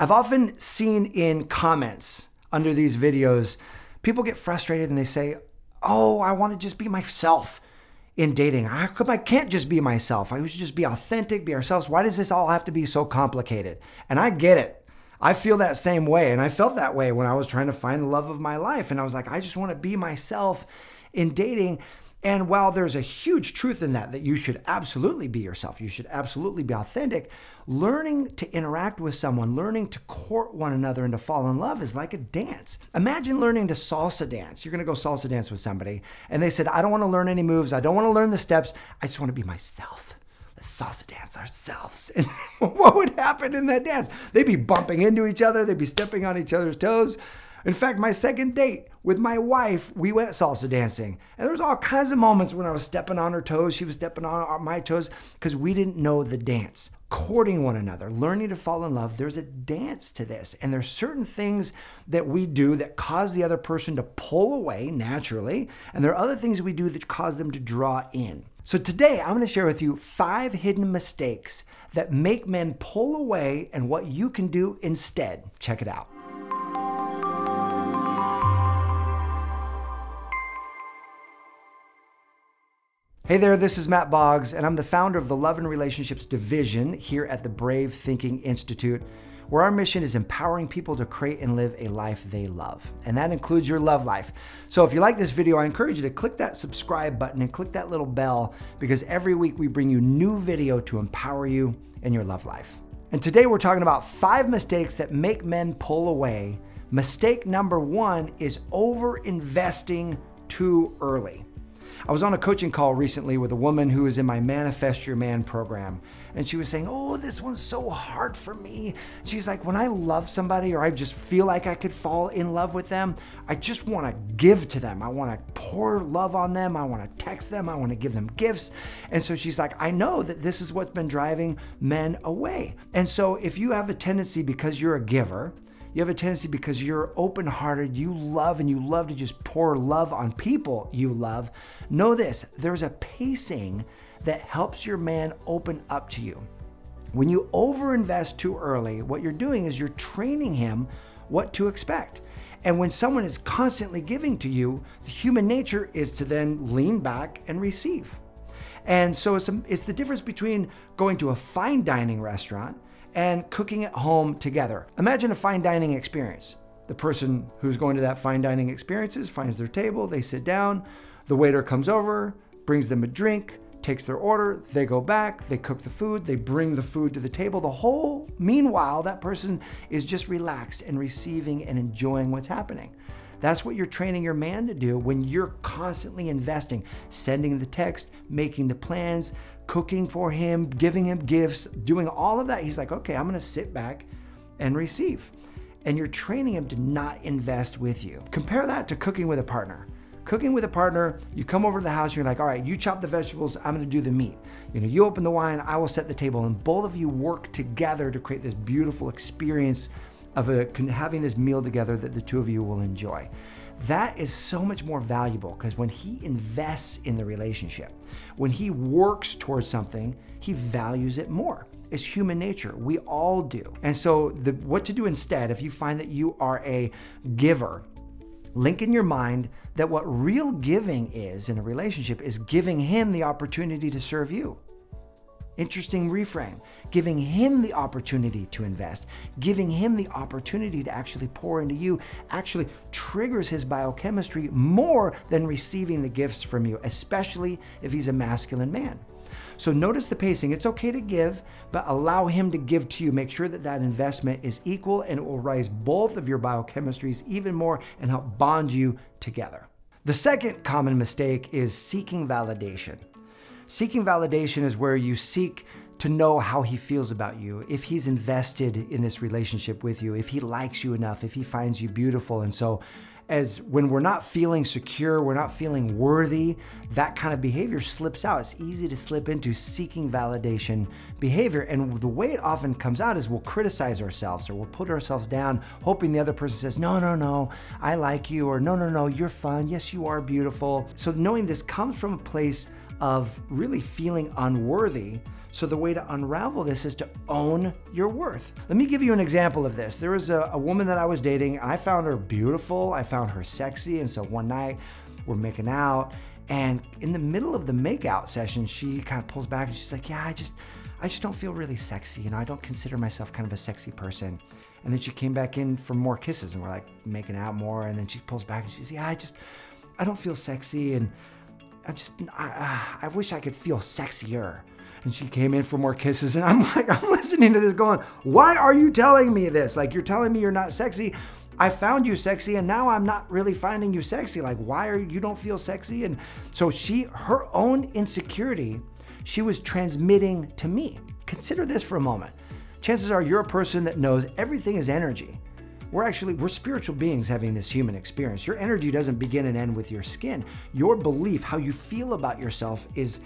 I've often seen in comments under these videos, people get frustrated and they say, Oh, I want to just be myself in dating. How come I can't just be myself? I should just be authentic, be ourselves. Why does this all have to be so complicated? And I get it. I feel that same way. And I felt that way when I was trying to find the love of my life. And I was like, I just want to be myself in dating. And while there's a huge truth in that, that you should absolutely be yourself, you should absolutely be authentic, learning to interact with someone, learning to court one another and to fall in love is like a dance. Imagine learning to salsa dance. You're gonna go salsa dance with somebody, and they said, I don't wanna learn any moves, I don't wanna learn the steps, I just wanna be myself. Salsa dance ourselves. And what would happen in that dance? They'd be bumping into each other, they'd be stepping on each other's toes. In fact, my second date with my wife, we went salsa dancing. And there was all kinds of moments when I was stepping on her toes, she was stepping on my toes, because we didn't know the dance. Courting one another, learning to fall in love, there's a dance to this. And there's certain things that we do that cause the other person to pull away naturally. And there are other things we do that cause them to draw in. So today, I'm going to share with you five hidden mistakes that make men pull away and what you can do instead. Check it out. Hey there, this is Mat Boggs, and I'm the founder of the Love and Relationships Division here at the Brave Thinking Institute, where our mission is empowering people to create and live a life they love. And that includes your love life. So if you like this video, I encourage you to click that subscribe button and click that little bell because every week we bring you new video to empower you in your love life. And today we're talking about five mistakes that make men pull away. Mistake number one is over investing too early. I was on a coaching call recently with a woman who is in my Manifest Your Man program. And she was saying, Oh, this one's so hard for me. She's like, When I love somebody or I just feel like I could fall in love with them, I just want to give to them. I want to pour love on them. I want to text them. I want to give them gifts. And so she's like, I know that this is what's been driving men away. And so if you have a tendency because you're a giver, you have a tendency because you're open hearted, you love and you love to just pour love on people you love. Know this there's a pacing that helps your man open up to you. When you overinvest too early, what you're doing is you're training him what to expect. And when someone is constantly giving to you, the human nature is to then lean back and receive. And so it's, a, it's the difference between going to a fine dining restaurant and cooking at home together. Imagine a fine dining experience. The person who's going to that fine dining experiences finds their table, they sit down, the waiter comes over, brings them a drink, takes their order, they go back, they cook the food, they bring the food to the table. The whole meanwhile, that person is just relaxed and receiving and enjoying what's happening. That's what you're training your man to do when you're constantly investing, sending the text, making the plans, cooking for him, giving him gifts, doing all of that. He's like, okay, I'm gonna sit back and receive. And you're training him to not invest with you. Compare that to cooking with a partner. Cooking with a partner, you come over to the house, you're like, all right, you chop the vegetables, I'm gonna do the meat. You know, you open the wine, I will set the table, and both of you work together to create this beautiful experience of a, having this meal together that the two of you will enjoy. That is so much more valuable because when he invests in the relationship, when he works towards something, he values it more. It's human nature. We all do. And so, the, what to do instead, if you find that you are a giver, link in your mind that what real giving is in a relationship is giving him the opportunity to serve you. Interesting reframe. Giving him the opportunity to invest, giving him the opportunity to actually pour into you actually triggers his biochemistry more than receiving the gifts from you, especially if he's a masculine man. So notice the pacing. It's okay to give, but allow him to give to you. Make sure that that investment is equal and it will raise both of your biochemistries even more and help bond you together. The second common mistake is seeking validation. Seeking validation is where you seek to know how he feels about you, if he's invested in this relationship with you, if he likes you enough, if he finds you beautiful. And so, as when we're not feeling secure, we're not feeling worthy, that kind of behavior slips out. It's easy to slip into seeking validation behavior. And the way it often comes out is we'll criticize ourselves or we'll put ourselves down, hoping the other person says, No, no, no, I like you, or No, no, no, you're fun. Yes, you are beautiful. So, knowing this comes from a place of really feeling unworthy. So, the way to unravel this is to own your worth. Let me give you an example of this. There was a, a, woman that I was dating, and I found her beautiful, I found her sexy. And so, one night we're making out, and in the middle of the makeout session, she kind of pulls back and she's like, Yeah, I just, I just don't feel really sexy. You know, I don't consider myself kind of a sexy person. And then she came back in for more kisses and we're like making out more. And then she pulls back and she's, yeah, I just, I don't feel sexy. And I just, I, uh, I wish I could feel sexier. And she came in for more kisses. And I'm like, I'm listening to this going, why are you telling me this? Like, you're telling me you're not sexy. I found you sexy and now I'm not really finding you sexy. Like, why are you don't feel sexy? And so she, her own insecurity, she was transmitting to me. Consider this for a moment chances are you're a person that knows everything is energy. We're actually we're spiritual beings having this human experience. Your energy doesn't begin and end with your skin. Your belief, how you feel about yourself is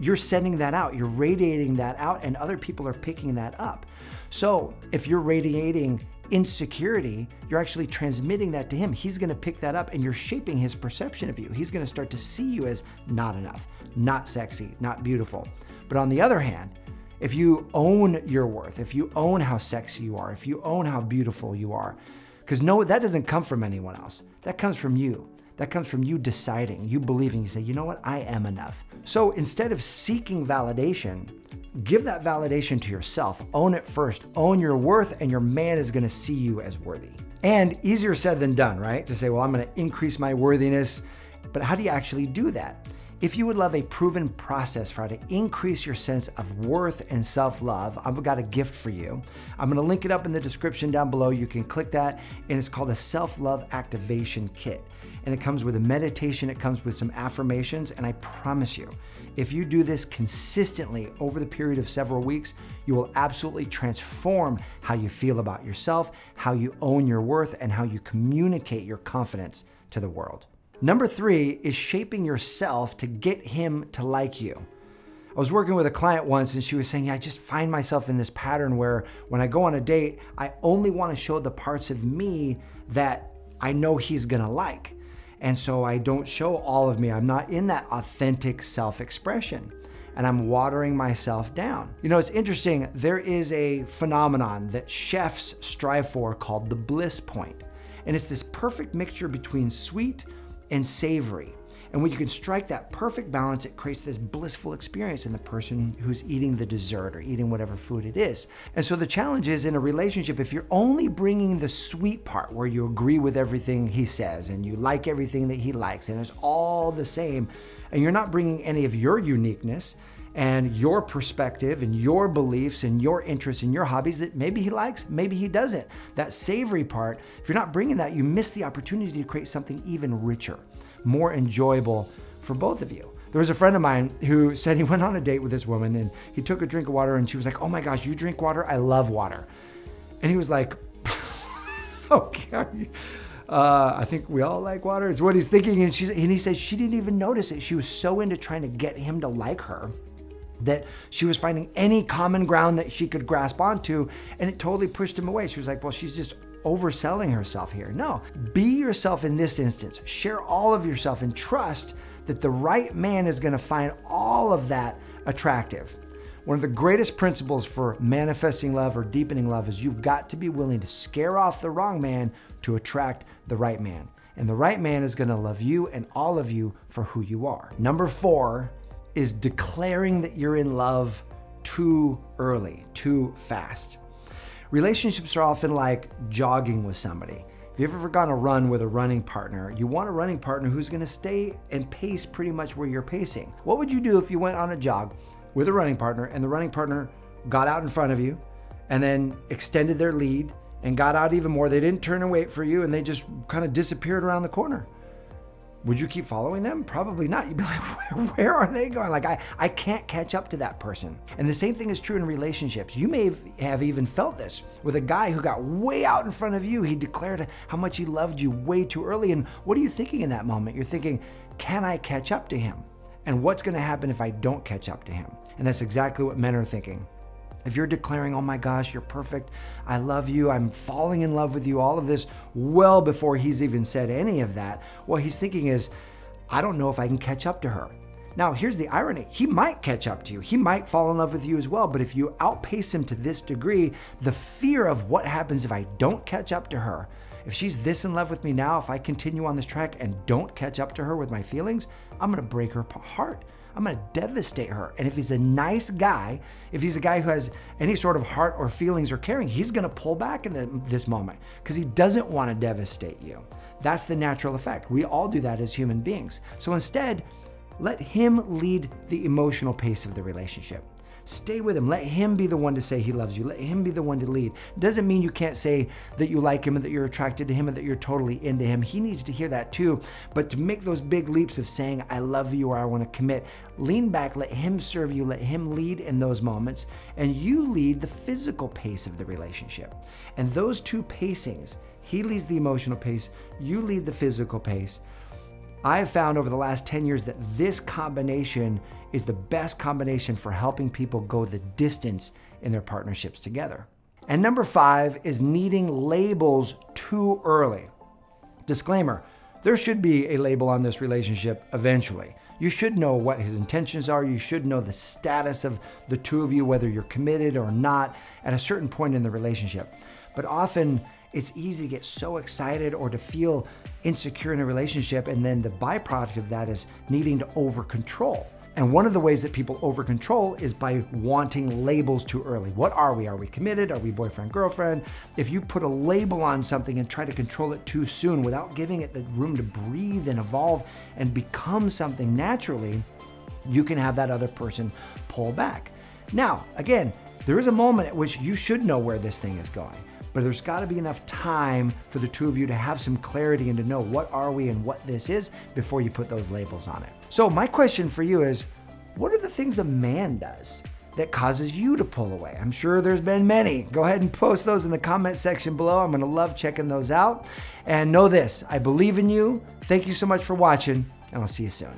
you're sending that out. You're radiating that out and other people are picking that up. So, if you're radiating insecurity, you're actually transmitting that to him. He's going to pick that up and you're shaping his perception of you. He's going to start to see you as not enough, not sexy, not beautiful. But on the other hand, if you own your worth, if you own how sexy you are, if you own how beautiful you are, because no, that doesn't come from anyone else. That comes from you. That comes from you deciding, you believing, you say, you know what, I am enough. So instead of seeking validation, give that validation to yourself. Own it first. Own your worth, and your man is gonna see you as worthy. And easier said than done, right? To say, well, I'm gonna increase my worthiness. But how do you actually do that? If you would love a proven process for how to increase your sense of worth and self love, I've got a gift for you. I'm gonna link it up in the description down below. You can click that, and it's called a self love activation kit. And it comes with a meditation, it comes with some affirmations, and I promise you, if you do this consistently over the period of several weeks, you will absolutely transform how you feel about yourself, how you own your worth, and how you communicate your confidence to the world. Number three is shaping yourself to get him to like you. I was working with a client once and she was saying, yeah, I just find myself in this pattern where when I go on a date, I only want to show the parts of me that I know he's going to like. And so I don't show all of me. I'm not in that authentic self expression and I'm watering myself down. You know, it's interesting. There is a phenomenon that chefs strive for called the bliss point. And it's this perfect mixture between sweet, and savory. And when you can strike that perfect balance, it creates this blissful experience in the person who's eating the dessert or eating whatever food it is. And so the challenge is in a relationship, if you're only bringing the sweet part where you agree with everything he says and you like everything that he likes and it's all the same, and you're not bringing any of your uniqueness, and your perspective and your beliefs and your interests and your hobbies that maybe he likes, maybe he doesn't. That savory part, if you're not bringing that, you miss the opportunity to create something even richer, more enjoyable for both of you. There was a friend of mine who said he went on a date with this woman and he took a drink of water and she was like, Oh my gosh, you drink water? I love water. And he was like, Okay. Uh, I think we all like water. It's what he's thinking. And, she's, and he says she didn't even notice it. She was so into trying to get him to like her that she was finding any common ground that she could grasp onto, and it totally pushed him away. She was like, well, she's just overselling herself here. No, be yourself in this instance. Share all of yourself and trust that the right man is going to find all of that attractive. One of the greatest principles for manifesting love or deepening love is you've got to be willing to scare off the wrong man to attract the right man. And the right man is going to love you and all of you for who you are. Number four, is declaring that you're in love too early, too fast. Relationships are often like jogging with somebody. If you've ever gone a run with a running partner, you want a running partner who's gonna stay and pace pretty much where you're pacing. What would you do if you went on a jog with a running partner and the running partner got out in front of you and then extended their lead and got out even more? They didn't turn and wait for you and they just kind of disappeared around the corner. Would you keep following them? Probably not. You'd be like, where, where, are they going? Like, I, I can't catch up to that person. And the same thing is true in relationships. You may have even felt this with a guy who got way out in front of you. He declared how much he loved you way too early. And what are you thinking in that moment? You're thinking, can I catch up to him? And what's going to happen if I don't catch up to him? And that's exactly what men are thinking. If you're declaring, oh my gosh, you're perfect, I love you, I'm falling in love with you, all of this well before he's even said any of that, what he's thinking is, I don't know if I can catch up to her. Now, here's the irony. He might catch up to you. He might fall in love with you as well. But if you outpace him to this degree, the fear of what happens if I don't catch up to her, if she's this in love with me now, if I continue on this track and don't catch up to her with my feelings, I'm gonna break her heart. I'm gonna devastate her. And if he's a nice guy, if he's a guy who has any sort of heart or feelings or caring, he's gonna pull back in the, this moment because he doesn't wanna devastate you. That's the natural effect. We all do that as human beings. So instead, let him lead the emotional pace of the relationship. Stay with him. Let him be the one to say he loves you. Let him be the one to lead. Doesn't mean you can't say that you like him and that you're attracted to him and that you're totally into him. He needs to hear that too. But to make those big leaps of saying, I love you or I want to commit, lean back, let him serve you, let him lead in those moments, and you lead the physical pace of the relationship. And those two pacings, he leads the emotional pace, you lead the physical pace. I have found over the last 10 years that this combination is the best combination for helping people go the distance in their partnerships together. And number five is needing labels too early. Disclaimer there should be a label on this relationship eventually. You should know what his intentions are. You should know the status of the two of you, whether you're committed or not, at a certain point in the relationship. But often, it's easy to get so excited or to feel insecure in a relationship, and then the byproduct of that is needing to over control. And one of the ways that people over control is by wanting labels too early. What are we? Are we committed? Are we boyfriend, girlfriend? If you put a label on something and try to control it too soon without giving it the room to breathe and evolve and become something naturally, you can have that other person pull back. Now, again, there is a moment at which you should know where this thing is going but there's got to be enough time for the two of you to have some clarity and to know what are we and what this is before you put those labels on it. So my question for you is, what are the things a man does that causes you to pull away? I'm sure there's been many. Go ahead and post those in the comment section below. I'm to love checking those out. And know this, I believe in you. Thank you so much for watching, and I'll see you soon.